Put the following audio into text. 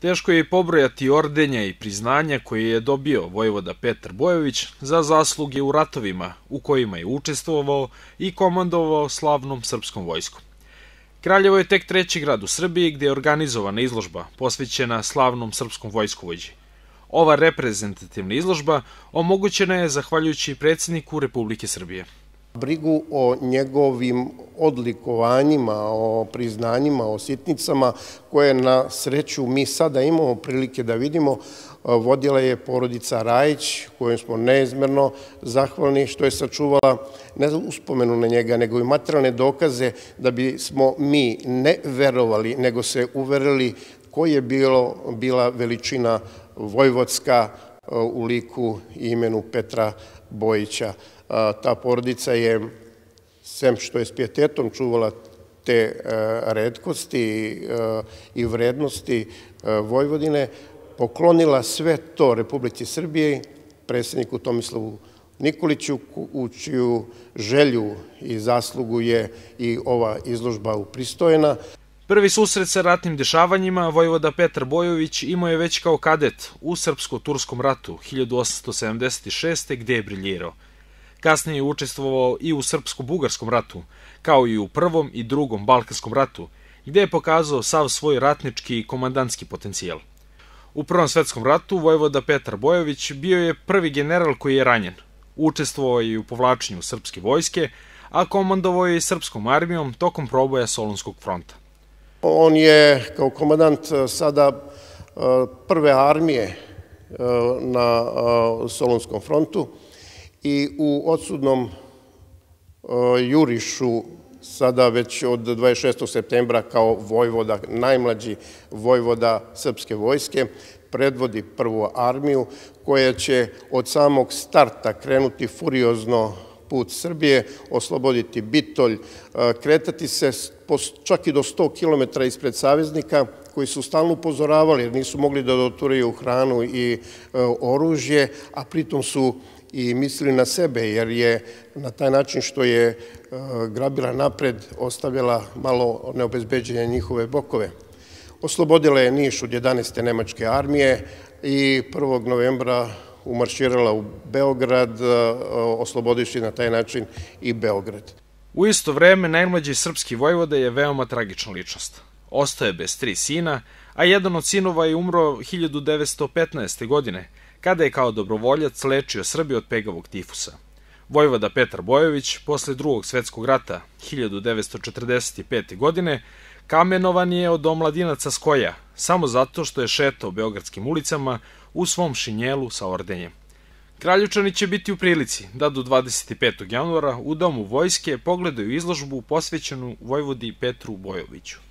Teško je i pobrojati ordenja i priznanja koje je dobio vojvoda Petar Bojović za zasluge u ratovima u kojima je učestvovao i komandovao slavnom srpskom vojskom. Kraljevo je tek treći grad u Srbiji gde je organizovana izložba posvećena slavnom srpskom vojskovođi. Ova reprezentativna izložba omogućena je zahvaljujući predsedniku Republike Srbije. Brigu o njegovim odlikovanjima, o priznanjima, o sitnicama koje na sreću mi sada imamo prilike da vidimo, vodila je porodica Rajić, kojom smo neizmerno zahvalni što je sačuvala ne uspomenu na njega, nego i materijalne dokaze da bi smo mi ne verovali, nego se uverili koji je bilo, bila veličina vojvodska u liku i imenu Petra Bojića. Ta porodica je, sem što je s pijetetom čuvala te redkosti i vrednosti Vojvodine, poklonila sve to Republici Srbije, predsedniku Tomislavu Nikoliću, u čiju želju i zaslugu je i ova izložba upristojena. Prvi susret sa ratnim dešavanjima Vojvoda Petar Bojović imao je već kao kadet u Srpsko-Turskom ratu 1876. gde je briljirao. Kasnije je učestvovao i u Srpsko-Bugarskom ratu, kao i u Prvom i Drugom Balkanskom ratu, gde je pokazao sav svoj ratnički i komandantski potencijal. U Prvom svetskom ratu Vojvoda Petar Bojović bio je prvi general koji je ranjen. Učestvovao je i u povlačenju srpske vojske, a komandovao je i srpskom armijom tokom proboja Solunskog fronta. On je kao komandant sada prve armije na Solunskom frontu i u odsudnom jurišu sada već od 26. septembra kao vojvoda, najmlađi vojvoda srpske vojske, predvodi prvu armiju koja će od samog starta krenuti furiozno put Srbije, osloboditi Bitolj, kretati se čak i do 100 km ispred saveznika koji su stalno upozoravali jer nisu mogli da doturaju hranu i oružje, a pritom su i mislili na sebe, jer je na taj način što je grabila napred ostavljala malo neobezbeđenja njihove bokove. Oslobodila je Niš od 11. Nemačke armije i 1. novembra umarširala u Beograd, oslobodiši na taj način i Beograd. U isto vreme, najmlađi srpski vojvoda je veoma tragična ličnost. Ostao je bez tri sina, a jedan od sinova je umro 1915. godine, kada je kao dobrovoljac lečio Srbiju od pegavog tifusa. Vojvoda Petar Bojović, posle drugog svetskog rata 1945. godine, kamenovan je od omladinaca Skoja, samo zato što je šetao beogradskim ulicama u svom šinjelu sa ordenjem. Kraljučani će biti u prilici da do 25. januara u Domu vojske pogledaju izložbu posvećenu Vojvodi Petru Bojoviću.